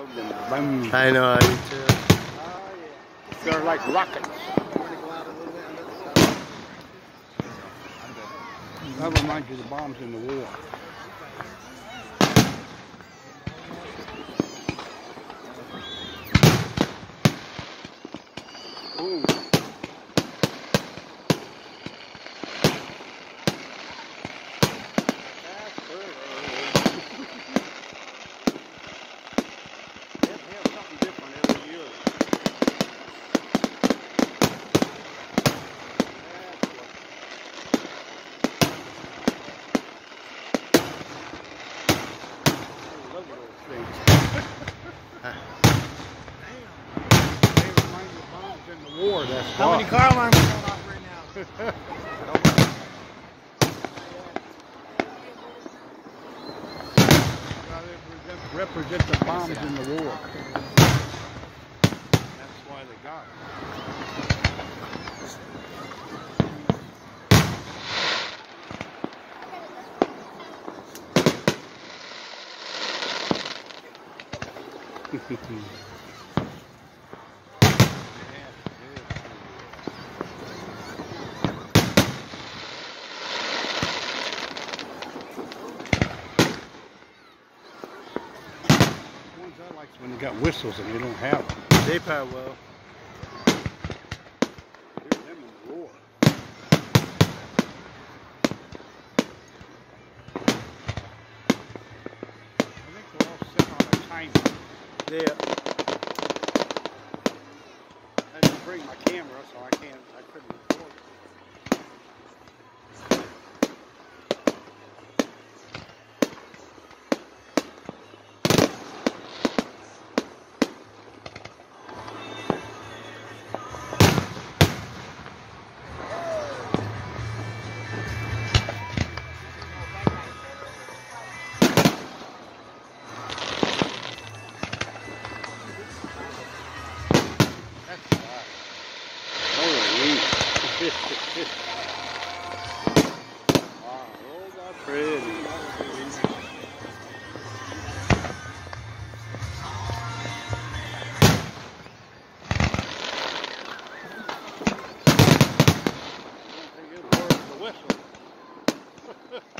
love them. Boom. I know, I do too. They're like rockets. That reminds you of the bombs in the war. Look those things. They remind you of bombs in the war, that's How many car alarms are going off right now? Represent the bombs in the war. That's why they got it. I like when they got whistles and they don't have them. They probably will. Hear them war. I think they're all set on a timer. Yeah. I didn't bring my camera, so I can't, I couldn't record. wow. Ha ha.